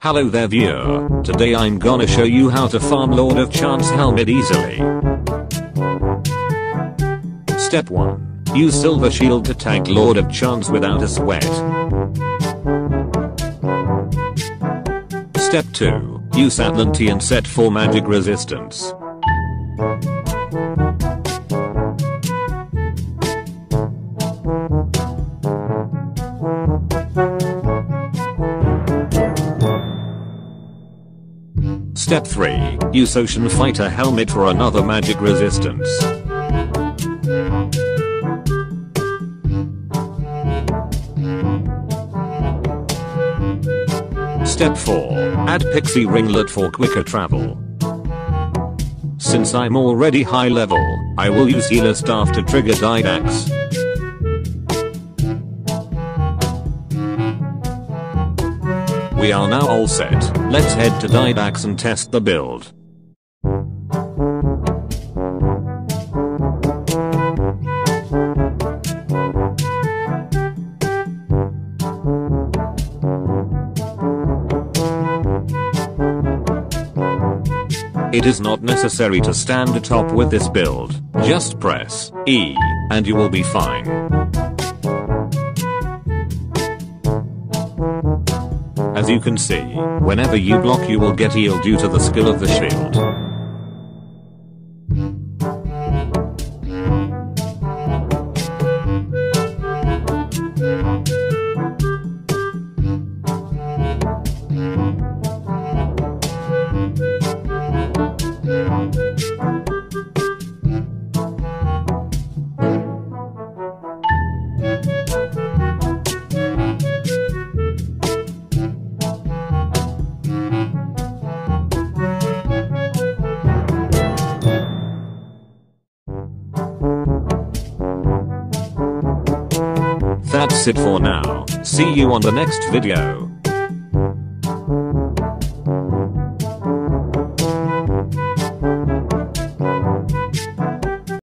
Hello there viewer, today I'm gonna show you how to farm Lord of Chance helmet easily. Step 1. Use Silver Shield to tag Lord of Chance without a sweat. Step 2. Use Atlantean set for magic resistance. Step 3. Use Ocean Fighter helmet for another magic resistance. Step 4. Add Pixie Ringlet for quicker travel. Since I'm already high level, I will use Healer Staff to trigger Didax. We are now all set, let's head to Didax and test the build. It is not necessary to stand atop with this build, just press E, and you will be fine. As you can see, whenever you block you will get healed due to the skill of the shield. That's it for now, see you on the next video.